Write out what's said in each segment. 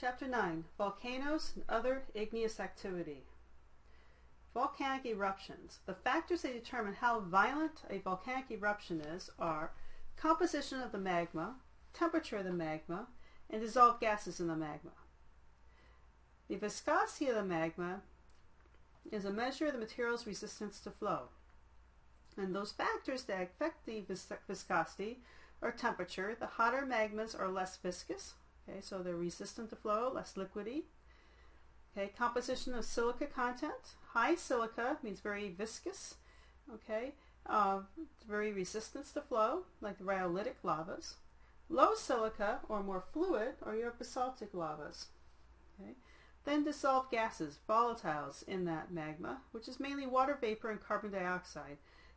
Chapter 9 Volcanoes and Other Igneous Activity. Volcanic eruptions. The factors that determine how violent a volcanic eruption is are composition of the magma, temperature of the magma, and dissolved gases in the magma. The viscosity of the magma is a measure of the material's resistance to flow. And those factors that affect the vis- viscosity are temperature. The hotter magmas are less viscous, okay, so they're resistant to flow, less liquidy. Okay, composition of silica content. High silica means very viscous, okay, uh, very resistant to flow, like the rhyolitic lavas. Low silica, or more fluid, are your basaltic lavas. Okay. Then dissolved gases, volatiles in that magma, which is mainly water vapor and carbon dioxide.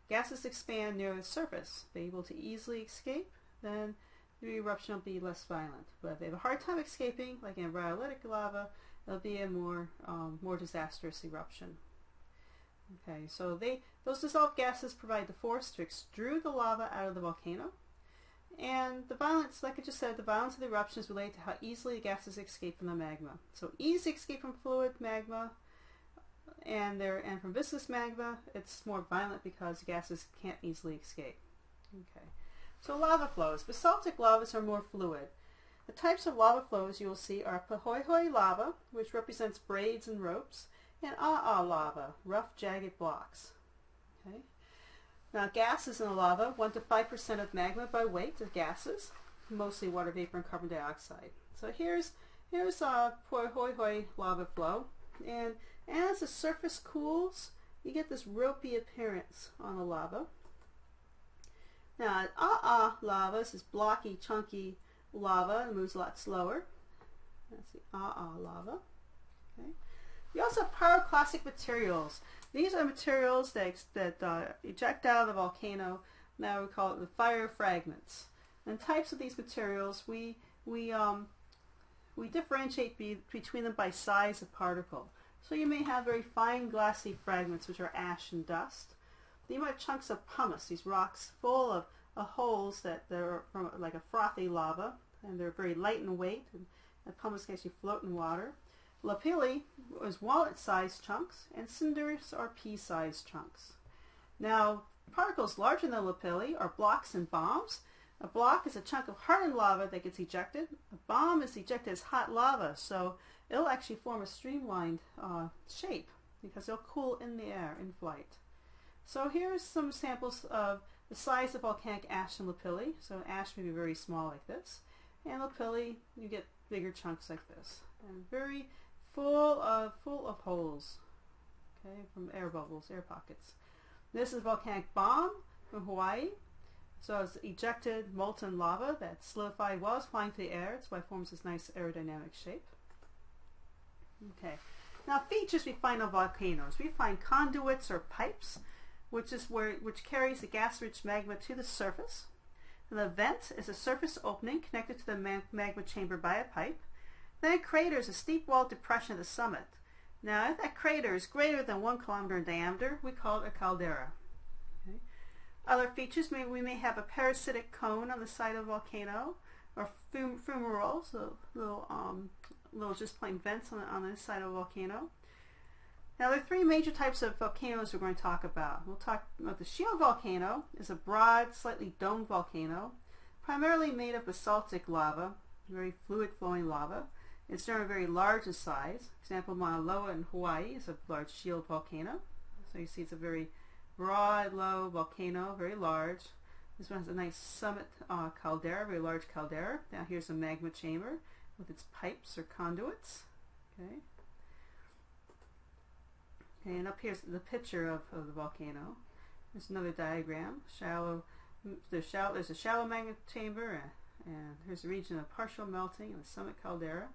Gases expand near the surface. They're able to easily escape, then the eruption will be less violent. But if they have a hard time escaping, like in rhyolitic lava, it'll be a more um, more disastrous eruption. Okay, so they those dissolved gases provide the force to extrude the lava out of the volcano. And the violence, like I just said, the violence of the eruption is related to how easily the gases escape from the magma. So easy escape from fluid magma and there and from viscous magma, it's more violent because gases can't easily escape. Okay. So lava flows. Basaltic lavas are more fluid. The types of lava flows you will see are Pahoehoe lava, which represents braids and ropes, and Aa lava, rough jagged blocks. Okay. Now gases in the lava, 1 to 5% of magma by weight of gases, mostly water vapor and carbon dioxide. So here's here's a Pahoehoe lava flow, and as the surface cools, you get this ropey appearance on the lava. Now, Aa lava this is blocky, chunky lava. It moves a lot slower. That's the Aa lava. Okay. You also have pyroclastic materials. These are materials that, that uh, eject out of the volcano. Now we call it the fire fragments. And types of these materials, we, we, um, we differentiate be, between them by size of particle. So you may have very fine glassy fragments which are ash and dust. You might have chunks of pumice, these rocks full of, of holes that they're from like a frothy lava and they're very light in weight and the pumice can actually float in water. Lapilli is wallet-sized chunks and cinders are pea-sized chunks. Now particles larger than lapilli are blocks and bombs. A block is a chunk of hardened lava that gets ejected. A bomb is ejected as hot lava, so it'll actually form a streamlined uh, shape because it'll cool in the air in flight. So here's some samples of the size of volcanic ash and lapilli. So ash may be very small like this, and lapilli you get bigger chunks like this, and very full of full of holes. Okay, from air bubbles, air pockets. This is volcanic bomb from Hawaii. So it's ejected molten lava that solidified while it's flying through the air. That's why it forms this nice aerodynamic shape. Okay. Now features we find on volcanoes. We find conduits or pipes, which is where which carries the gas-rich magma to the surface. The vent is a surface opening connected to the mag magma chamber by a pipe. Then a crater is a steep walled depression at the summit. Now if that crater is greater than one kilometer in diameter, we call it a caldera. Okay. Other features, maybe we may have a parasitic cone on the side of a volcano, or fum fumaroles, so little um, little just plain vents on the, on the side of a volcano. Now there are three major types of volcanoes we're going to talk about. We'll talk about the shield volcano is a broad, slightly domed volcano, primarily made of basaltic lava, very fluid flowing lava. It's generally very large in size. For example, Mauna Loa in Hawaii is a large shield volcano. So you see it's a very broad, low volcano, very large. This one has a nice summit uh, caldera, very large caldera. Now here's a magma chamber with its pipes or conduits. Okay. And up here's the picture of, of the volcano. There's another diagram. Shallow. There's shallow. There's a shallow magma chamber, and, and here's a region of partial melting in the summit caldera.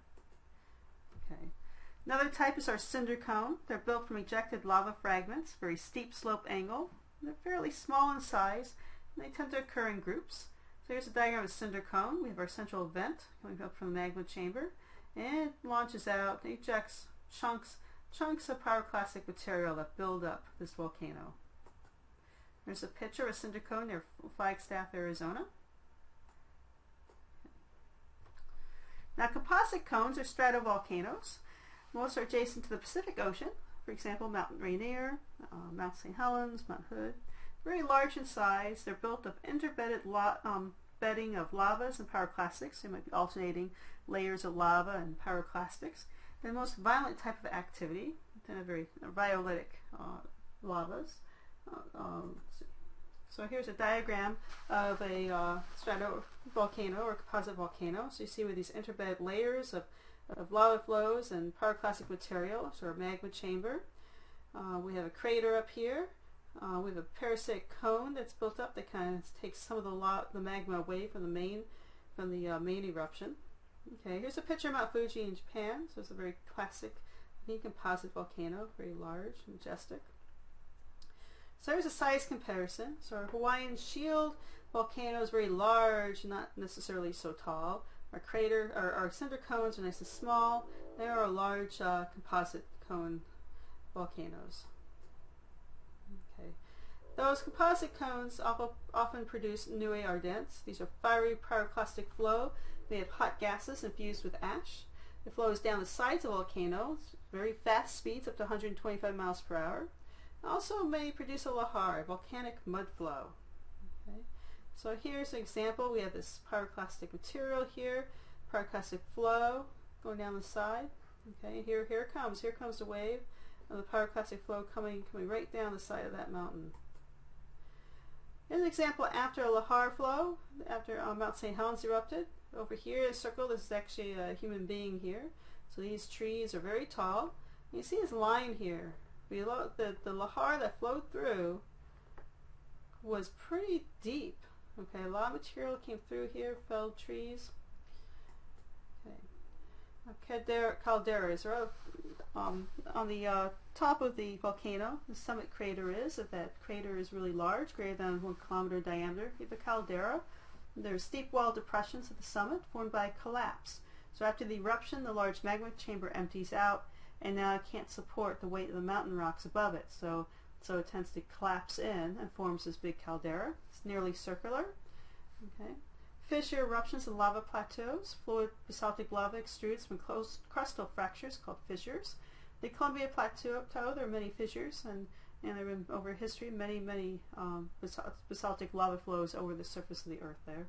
Okay. Another type is our cinder cone. They're built from ejected lava fragments, very steep slope angle. They're fairly small in size, and they tend to occur in groups. So here's a diagram of a cinder cone. We have our central vent coming up from the magma chamber, and it launches out, and ejects chunks, chunks of pyroclastic material that build up this volcano. There's a picture of cinder cone near Flagstaff, Arizona. Now composite cones are stratovolcanoes. Most are adjacent to the Pacific Ocean. For example, Mount Rainier, uh, Mount St. Helens, Mount Hood. Very large in size. They're built of interbedded um, bedding of lavas and pyroclastics. They might be alternating layers of lava and pyroclastics. The most violent type of activity, kind of very rhyolitic uh, lavas. Uh, um, so here's a diagram of a uh, stratovolcano or composite volcano. So you see with these interbed layers of, of lava flows and pyroclastic material, or magma chamber. Uh, we have a crater up here. Uh, we have a parasitic cone that's built up that kind of takes some of the, the magma away from the main from the uh, main eruption. Okay, here's a picture of Mount Fuji in Japan. So it's a very classic, composite volcano, very large, majestic. So there's a size comparison. So our Hawaiian Shield volcano is very large, not necessarily so tall. Our crater, our, our cinder cones are nice and small. They are large uh, composite cone volcanoes. Okay. Those composite cones often produce nuées ardentes. These are fiery pyroclastic flow. They have hot gases infused with ash. It flows down the sides of volcanoes, very fast speeds, up to 125 miles per hour. Also may produce a lahar, volcanic mud flow. Okay. So here's an example. We have this pyroclastic material here, pyroclastic flow going down the side. Okay, here here it comes. Here comes the wave of the pyroclastic flow coming coming right down the side of that mountain. An example after a lahar flow, after uh, Mount St. Helens erupted. Over here, a circle, this is actually a human being here. So these trees are very tall. You see his line here below the, the lahar that flowed through was pretty deep. Okay, a lot of material came through here, felled trees. Okay, caldera, calderas are um, on the uh, top of the volcano. The summit crater is. If that crater is really large, greater than one kilometer in diameter, you have a caldera. There's steep wall depressions at the summit formed by collapse. So after the eruption, the large magma chamber empties out and now it can't support the weight of the mountain rocks above it. So, so it tends to collapse in and forms this big caldera. It's nearly circular. Okay. Fissure eruptions and lava plateaus. Fluid basaltic lava extrudes from close crustal fractures called fissures. The Columbia Plateau, there are many fissures and, and there have been over history many, many um, basaltic lava flows over the surface of the earth there.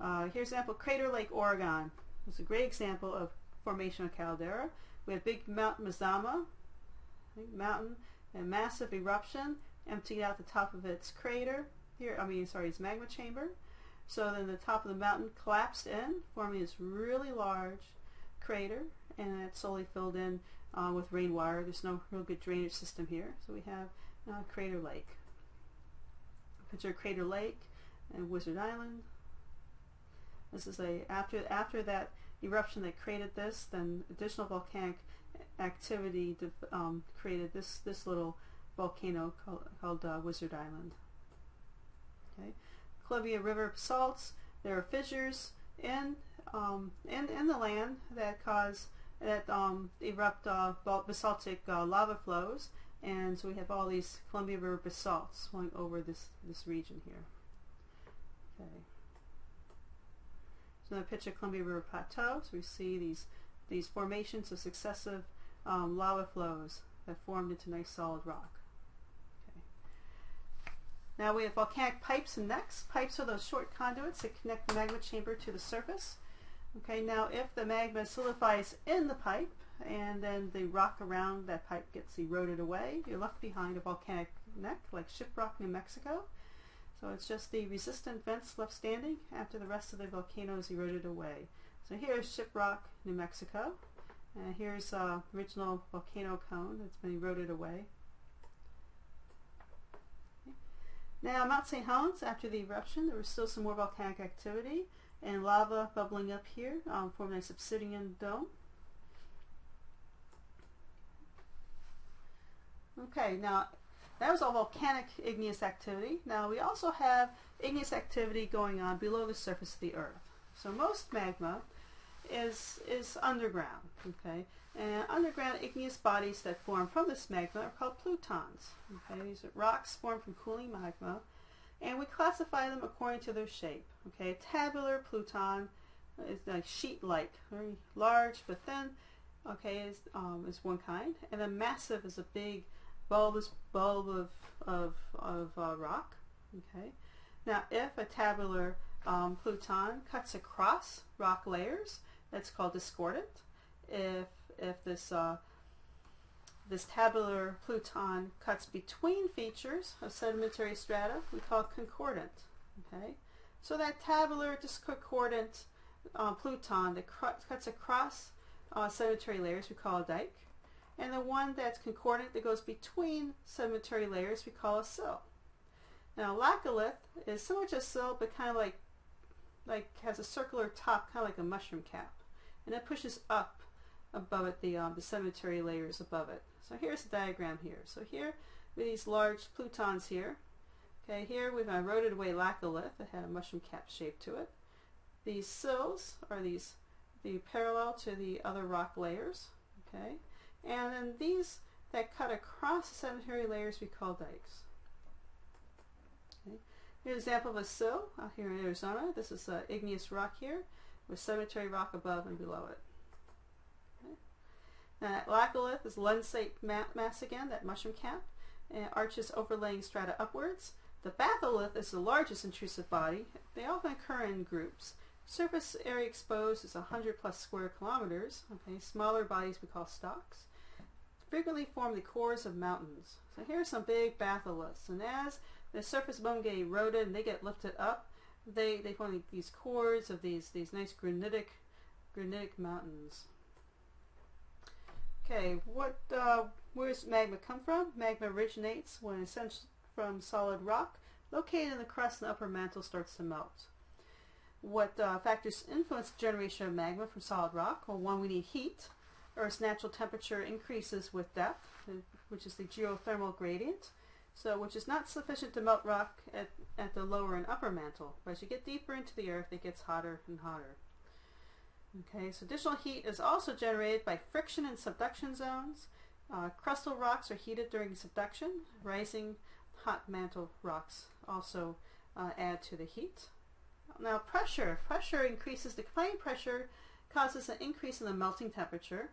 Uh, here's an example, Crater Lake, Oregon. It's a great example of formation of caldera. We have big Mount Mazama, big mountain, a massive eruption, emptied out the top of its crater. Here, I mean, sorry, its magma chamber. So then the top of the mountain collapsed in, forming this really large crater, and it slowly filled in uh, with rainwater. There's no real good drainage system here, so we have uh, Crater Lake. Picture Crater Lake and Wizard Island. This is a after after that eruption that created this, then additional volcanic activity um, created this this little volcano called, called uh, Wizard Island. Okay, Columbia River basalts. There are fissures in um, in in the land that cause that um, erupt uh, basaltic uh, lava flows, and so we have all these Columbia River basalts flowing over this this region here. Okay. So the picture Columbia River Plateau, so we see these, these formations of successive um, lava flows that formed into nice solid rock. Okay. Now we have volcanic pipes and necks. Pipes are those short conduits that connect the magma chamber to the surface. Okay, now if the magma solidifies in the pipe and then the rock around that pipe gets eroded away, you're left behind a volcanic neck like Shiprock, New Mexico. So it's just the resistant vents left standing after the rest of the volcano is eroded away. So here's Shiprock, New Mexico. And here's uh, original volcano cone that's been eroded away. Okay. Now Mount St. Helens, after the eruption, there was still some more volcanic activity and lava bubbling up here, um, forming a obsidian dome. Okay, now that was all volcanic igneous activity. Now we also have igneous activity going on below the surface of the earth. So most magma is, is underground, okay? And underground igneous bodies that form from this magma are called plutons, okay? These are rocks formed from cooling magma, and we classify them according to their shape, okay? Tabular pluton is like sheet-like, very large but thin. Okay, is um, is one kind, and then massive is a big bulbous bulb of of of uh, rock. Okay, now if a tabular um, pluton cuts across rock layers, that's called discordant. If if this uh, this tabular pluton cuts between features of sedimentary strata, we call concordant. Okay, so that tabular discordant uh, pluton that cuts across uh, sedimentary layers we call a dike, and the one that's concordant that goes between sedimentary layers we call a sill. Now laccolith is similar to a sill but kind of like like has a circular top, kind of like a mushroom cap, and it pushes up above it the um, the sedimentary layers above it. So here's the diagram here. So here with these large plutons here. Okay, here we've eroded away laccolith that had a mushroom cap shape to it. These sills are these the parallel to the other rock layers. Okay, and then these that cut across the sedimentary layers we call dikes. Okay. Here's an example of a sill out here in Arizona. This is uh, igneous rock here with sedimentary rock above and below it. Uh, that laccolith is lensate mass again, that mushroom cap, and uh, arches overlaying strata upwards. The batholith is the largest intrusive body. They often occur in groups. Surface area exposed is 100 plus square kilometers. Okay, smaller bodies we call stocks. Frequently form the cores of mountains. So here are some big batholiths, and as the surface bone get eroded and they get lifted up, they they form these cores of these these nice granitic granitic mountains. Okay, what uh, where does magma come from? Magma originates when ascends from solid rock located in the crust and upper mantle starts to melt. What uh, factors influence the generation of magma from solid rock? Well, one, we need heat. Earth's natural temperature increases with depth, which is the geothermal gradient, so which is not sufficient to melt rock at, at the lower and upper mantle. But as you get deeper into the Earth, it gets hotter and hotter. Okay, so additional heat is also generated by friction in subduction zones. Uh, crustal rocks are heated during subduction. Rising hot mantle rocks also uh, add to the heat. Now pressure. Pressure increases, the confining pressure causes an increase in the melting temperature.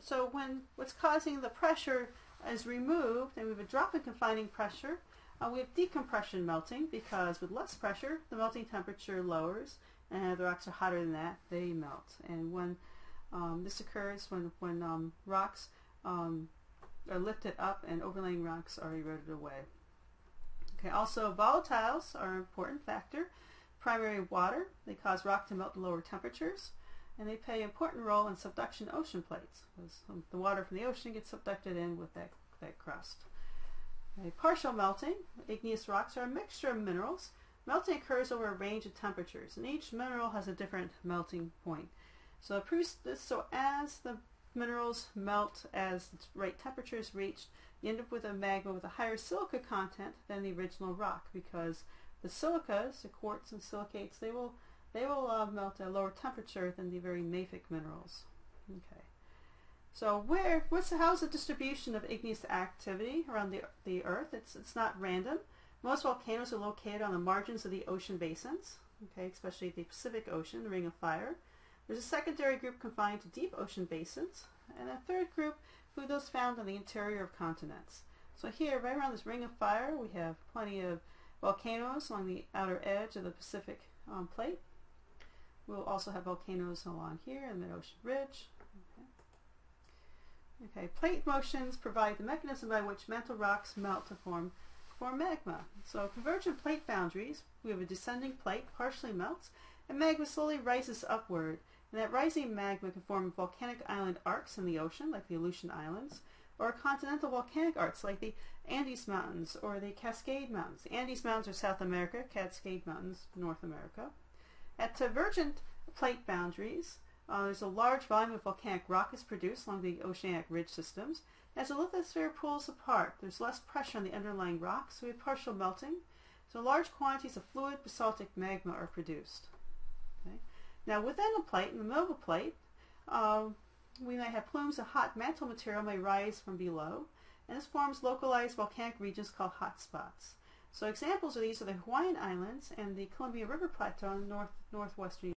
So when what's causing the pressure is removed and we have a drop in confining pressure, uh, we have decompression melting because with less pressure the melting temperature lowers and the rocks are hotter than that, they melt. And when um, this occurs when, when um, rocks um, are lifted up and overlaying rocks are eroded away. Okay, also volatiles are an important factor. Primary water, they cause rock to melt to lower temperatures, and they play an important role in subduction ocean plates, because the water from the ocean gets subducted in with that, that crust. Okay, partial melting, igneous rocks are a mixture of minerals. Melting occurs over a range of temperatures, and each mineral has a different melting point. So, so as the minerals melt as the right temperature is reached, you end up with a magma with a higher silica content than the original rock because the silicas, the quartz and silicates, they will they will uh, melt at a lower temperature than the very mafic minerals. Okay. So where what's the, how's the distribution of igneous activity around the the Earth? It's it's not random. Most volcanoes are located on the margins of the ocean basins. Okay, especially the Pacific Ocean, the Ring of Fire. There's a secondary group confined to deep ocean basins, and a third group who those found on the interior of continents. So here, right around this Ring of Fire, we have plenty of volcanoes along the outer edge of the Pacific um, plate. We'll also have volcanoes along here in the mid-ocean ridge. Okay. okay, plate motions provide the mechanism by which mantle rocks melt to form, form magma. So convergent plate boundaries, we have a descending plate partially melts, and magma slowly rises upward. And that rising magma can form volcanic island arcs in the ocean, like the Aleutian Islands, or continental volcanic arcs like the Andes Mountains or the Cascade Mountains. The Andes Mountains are South America, Cascade Mountains, North America. At divergent plate boundaries, uh, there's a large volume of volcanic rock is produced along the oceanic ridge systems. As the lithosphere pulls apart, there's less pressure on the underlying rocks, so we have partial melting. So large quantities of fluid basaltic magma are produced. Okay. Now within a plate, in the middle of a plate, uh, we may have plumes of hot mantle material may rise from below, and this forms localized volcanic regions called hotspots. So examples of these are the Hawaiian Islands and the Columbia River Plateau in north northwestern